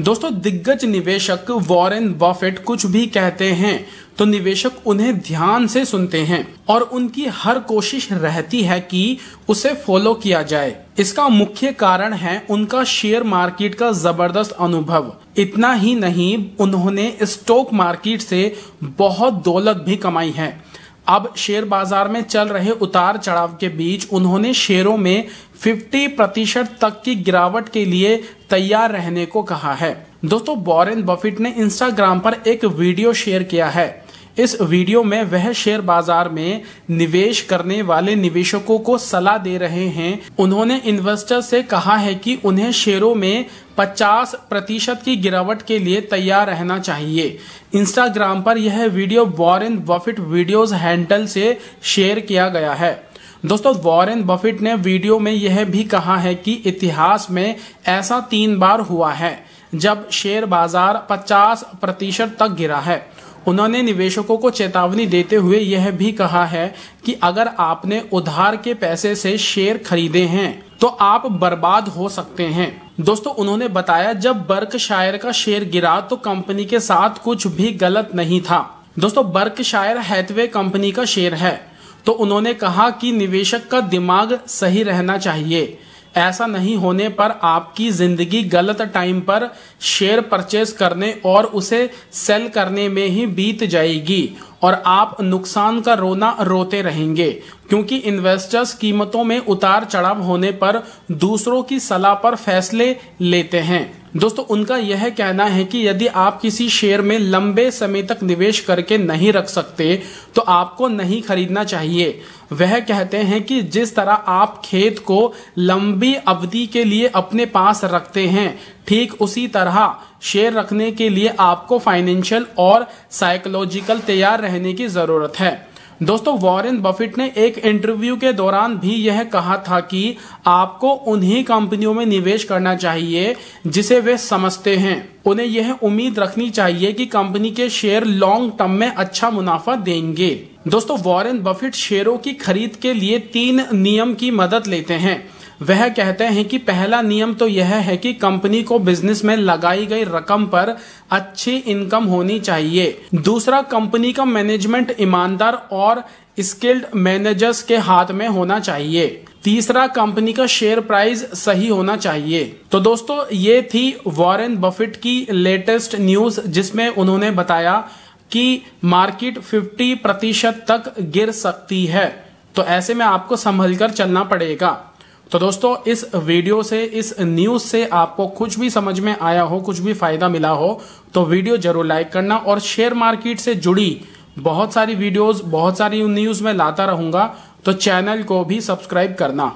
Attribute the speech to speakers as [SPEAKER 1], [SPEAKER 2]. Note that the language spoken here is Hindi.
[SPEAKER 1] दोस्तों, दिग्गज निवेशक वॉरेन बफेट कुछ भी कहते हैं तो निवेशक उन्हें ध्यान से सुनते हैं और उनकी हर कोशिश रहती है कि उसे फॉलो किया जाए। इसका मुख्य कारण है उनका शेयर मार्केट का ज़बरदस्त अनुभव। इतना ही नहीं, उन्होंने स्टॉक मार्केट से बहुत दौलत भी कमाई है। अब शेयर बाज़ार में चल रहे उतार चढ़ाव के बीच उन्होंने शेयरों में 50 प्रतिशत तक की गिरावट के लिए तैयार रहने को कहा है। दोस्तों बॉरेन बफिट ने इंस्टाग्राम पर एक वीडियो शेयर किया है। इस वीडियो में वह शेयर बाज़ार में निवेश करने वाले निवेशकों को सलाह दे रहे हैं। उन्होंने इन्वेस्टर से कहा है कि उन्हें शेयरों में 50 प्रतिशत की गिरावट के लिए तैयार रहना चाहिए। इंस्टाग्राम पर यह video Warren Buffett videos handle से शेयर किया गया है। दोस्तों वॉरेन बफेट ने वीडियो में यह भी कहा है कि इतिहास में ऐसा तीन बार हुआ है जब शेयर बाज़ार 50 प्रतिशत तक गिरा है। उन्होंने निवेशकों को चेतावनी देते हुए यह भी कहा है कि अगर आपने उधार के पैसे से शेयर खरीदे हैं तो आप बर्बाद हो सकते हैं। दोस्तों, उन्होंने बताया जब बर्क शायर का शेयर गिरा तो कंपनी के साथ कुछ भी गलत नहीं था। दोस्तों बर्क शायर हैथवे कंपनी का शेयर है तो उन्होंने कहा कि निवेशक का दिमाग सही रहना चाहिए। ऐसा नहीं होने पर आपकी ज़िंदगी गलत टाइम पर शेयर परचेज करने और उसे सेल करने में ही बीत जाएगी। और आप नुकसान का रोना रोते रहेंगे, क्योंकि इन्वेस्टर्स कीमतों में उतार चढ़ाव होने पर दूसरों की सलाह पर फैसले लेते हैं। दोस्तों, उनका यह कहना है कि यदि आप किसी शेयर में लंबे समय तक निवेश करके नहीं रख सकते तो आपको नहीं खरीदना चाहिए। वह कहते हैं कि जिस तरह आप खेत को लंबी अवधि के लिए अपने पास रखते हैं ठीक उसी तरह शेयर रखने के लिए आपको फाइनेंशियल और साइकोलॉजिकल तैयार रहने की ज़रूरत है। दोस्तों वॉरेन बफेट ने एक इंटरव्यू के दौरान भी यह कहा था कि आपको उन्हीं कंपनियों में निवेश करना चाहिए जिसे वे समझते हैं। उन्हें यह उम्मीद रखनी चाहिए कि कंपनी के शेयर लॉन्ग टर्म में अच्छा मुनाफा देंगे। दोस्तों वॉरेन बफेट शेयरों की खरीद के लिए तीन नियम की मदद लेते हैं। वह कहते हैं कि पहला नियम तो यह है कि कंपनी को बिज़नेस में लगाई गई रकम पर अच्छी इनकम होनी चाहिए। दूसरा, कंपनी का मैनेजमेंट ईमानदार और स्किल्ड मैनेजर्स के हाथ में होना चाहिए। तीसरा, कंपनी का शेयर प्राइस सही होना चाहिए। तो दोस्तों, ये थी वॉरेन बफेट की लेटेस्ट न्यूज़, जिसमें उन्होंने बताया कि मार्केट 50 प्रतिशत तक गिर सकती है। तो ऐसे में आपको संभल कर चलना पड़ेगा। तो दोस्तों, इस वीडियो से, इस न्यूज़ से आपको कुछ भी समझ में आया हो, कुछ भी फ़ायदा मिला हो तो वीडियो ज़रूर लाइक करना और शेयर मार्केट से जुड़ी बहुत सारी वीडियोस बहुत सारी न्यूज़ में लाता रहूँगा तो चैनल को भी सब्सक्राइब करना।